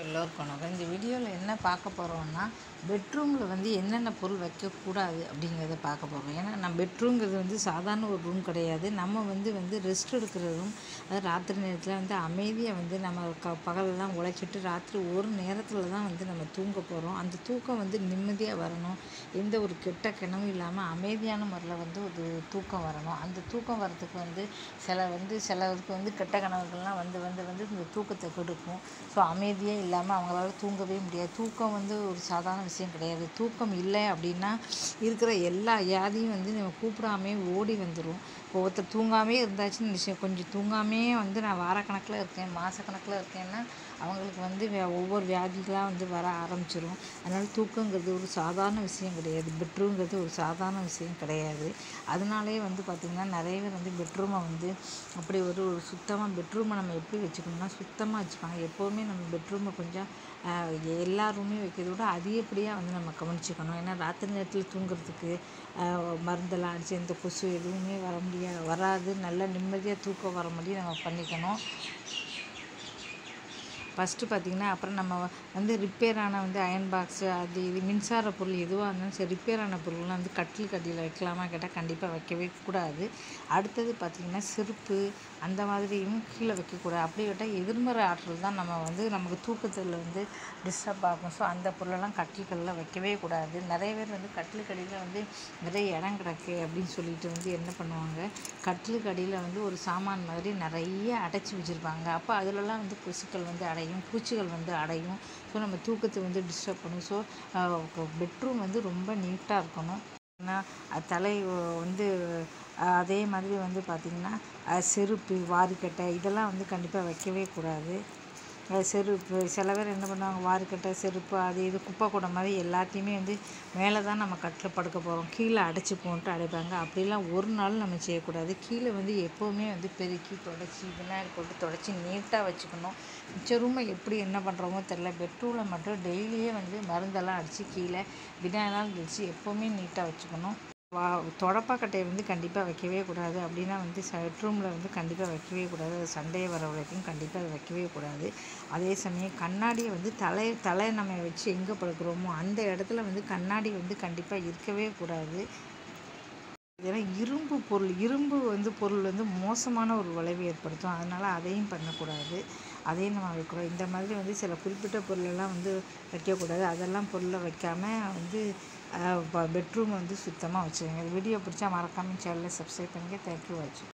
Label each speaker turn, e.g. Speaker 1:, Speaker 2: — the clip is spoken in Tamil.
Speaker 1: எல்லோருக்கும் வணக்கம் இந்த வீடியோவில் என்ன பார்க்க போகிறோம்னா பெட்ரூமில் வந்து என்னென்ன பொருள் வைக்கக்கூடாது அப்படிங்கிறத பார்க்க போகிறோம் ஏன்னா நம்ம பெட்ரூம்ங்கிறது வந்து சாதாரண ஒரு ரூம் கிடையாது. நம்ம வந்து வந்து ரெஸ்ட் எடுக்கிற ரூம் அது ராத்திரி நேரத்தில் வந்து அமைதியாக வந்து நம்ம க பகலெல்லாம் உழைச்சிட்டு ராத்திரி ஒரு நேரத்தில் தான் வந்து நம்ம தூங்க போகிறோம் அந்த தூக்கம் வந்து நிம்மதியாக வரணும். எந்த ஒரு கெட்ட கிணமும் இல்லாமல் அமைதியான முறையில் வந்து ஒரு தூக்கம் வரணும். அந்த தூக்கம் வரத்துக்கு வந்து சில வந்து சிலருக்கு வந்து கெட்ட கனவுகள்லாம் வந்து வந்து வந்து இந்த தூக்கத்தை கெடுக்கும். ஸோ அமைதியாக இல்லாமல் அவங்களால தூங்கவே முடியாது. தூக்கம் வந்து ஒரு சாதாரண விஷயம் கிடையாது. தூக்கம் இல்லை அப்படின்னா இருக்கிற எல்லா வியாதியும் வந்து நம்ம கூப்பிடாமே ஓடி வந்துடும் இப்போ ஒருத்தர் தூங்காமே இருந்தாச்சுன்னு விஷயம் கொஞ்சம் தூங்காமே வந்து நான் வாரக்கணக்கில் இருக்கேன் மாதக்கணக்கில் இருக்கேன்னா அவங்களுக்கு வந்து ஒவ்வொரு வியாதிகளாக வந்து வர ஆரம்பிச்சிடும் அதனால் தூக்கங்கிறது ஒரு சாதாரண விஷயம் கிடையாது. பெட்ரூம்ங்கிறது ஒரு சாதாரண விஷயம் கிடையாது. அதனாலே வந்து பார்த்திங்கன்னா நிறைய பேர் வந்து பெட்ரூமை வந்து அப்படி ஒரு ஒரு சுத்தமாக பெட்ரூமை நம்ம எப்படி வச்சுக்கணும்னா சுத்தமாக வச்சுப்பாங்க. எப்போவுமே நம்ம பெட்ரூமை கொஞ்சம் எல்லா ரூமையும் வைக்கிறத விட அதிகப்படியாக வந்து நம்ம கவனிச்சுக்கணும். ஏன்னா ராத்திரி நேரத்தில் தூங்குறதுக்கு மருந்தெல்லாம் அடித்து எந்த கொசு எதுவுமே வர முடியாது வராது. நல்ல நிம்மதியாக தூக்கம் வர முடியும் நம்ம பண்ணிக்கணும். ஃபஸ்ட்டு பார்த்திங்கன்னா அப்புறம் நம்ம வந்து ரிப்பேர் ஆன வந்து அயன் பாக்ஸு அது இது மின்சார பொருள் எதுவாக இருந்தாலும் சரி ரிப்பேர் ஆன பொருள்லாம் வந்து கட்டில் கட்டியில் வைக்கலாமா கேட்டால் கண்டிப்பாக வைக்கவே கூடாது. அடுத்தது பார்த்திங்கன்னா செருப்பு அந்த மாதிரியும் கீழே வைக்கக்கூடாது. அப்படி விட்டால் எதிர்மறை ஆற்றல் தான் நம்ம வந்து நமக்கு தூக்கத்தில் வந்து டிஸ்டர்ப் ஆகும். ஸோ அந்த பொருளெல்லாம் கட்டில்களில் வைக்கவே கூடாது. நிறைய பேர் வந்து கட்டிலுக்கடியில் வந்து நிறைய இடம் கிடக்கு அப்படின்னு சொல்லிட்டு வந்து என்ன பண்ணுவாங்க? கட்டிலுக்கு அடியில் வந்து ஒரு சாமான் மாதிரி நிறைய அடைச்சி வச்சுருப்பாங்க. அப்போ அதிலலாம் வந்து கொசுக்கள் வந்து அடை அடையும் பூச்சிகள் வந்து அடையும். ஸோ நம்ம தூக்கத்தை வந்து டிஸ்டர்ப் பண்ணும். ஸோ பெட்ரூம் வந்து ரொம்ப நீட்டாக இருக்கணும். ஏன்னா தலை வந்து அதே மாதிரி வந்து பார்த்திங்கன்னா செருப்பு வாரிக்கட்டை இதெல்லாம் வந்து கண்டிப்பாக வைக்கவே கூடாது. செருப்பு சில பேர் என்ன பண்ணுவாங்க வாரிக்கட்டை செருப்பு அது இது குப்பை கூடை மாதிரி எல்லாத்தையுமே வந்து மேலே தான் நம்ம கட்டில் படுக்க போகிறோம் கீழே அடைச்சி போன்ட்டு அடைப்பாங்க. அப்படிலாம் ஒரு நாள் நம்ம செய்யக்கூடாது. கீழே வந்து எப்போவுமே வந்து பெருக்கி தொடச்சி விநாயகர் போட்டு தொடச்சி நீட்டாக வச்சுக்கணும். மிச்ச ரூமை எப்படி என்ன பண்ணுறோமோ தெரில பெட்ரூமில் மட்டும் டெய்லியே வந்து மருந்தெல்லாம் அடித்து கீழே விநாயகலாம் கழிச்சு எப்போவுமே நீட்டாக வச்சுக்கணும். வா தொடப்பாக்கட்டையை வந்து கண்டிப்பாக வைக்கவே கூடாது. அப்படின்னா வந்து பெட்ரூமில் வந்து கண்டிப்பாக வைக்கவே கூடாது. அது சண்டையை வர வரைக்கும் கண்டிப்பாக அதை வைக்கவே கூடாது. அதே சமயம் கண்ணாடியை வந்து தலை தலை நம்ம வச்சு எங்கே படுக்கிறோமோ அந்த இடத்துல வந்து கண்ணாடி வந்து கண்டிப்பாக இருக்கவே கூடாது. ஏன்னா இரும்பு பொருள் இரும்பு வந்து பொருள் வந்து மோசமான ஒரு விளைவு ஏற்படுத்தும். அதனால் அதையும் பண்ணக்கூடாது. அதையும் நம்ம வைக்கிறோம். இந்த மாதிரி வந்து சில குறிப்பிட்ட பொருளெல்லாம் வந்து வைக்கக்கூடாது. அதெல்லாம் பொருளை வைக்காமல் வந்து பெட்ரூம் வந்து சுத்தமாக வச்சுக்கோங்க. வீடியோ பிடிச்சா மறக்காமல் சேனலை சப்ஸ்கிரைப் பண்ணிக்க. தேங்க்யூ வாட்சிங்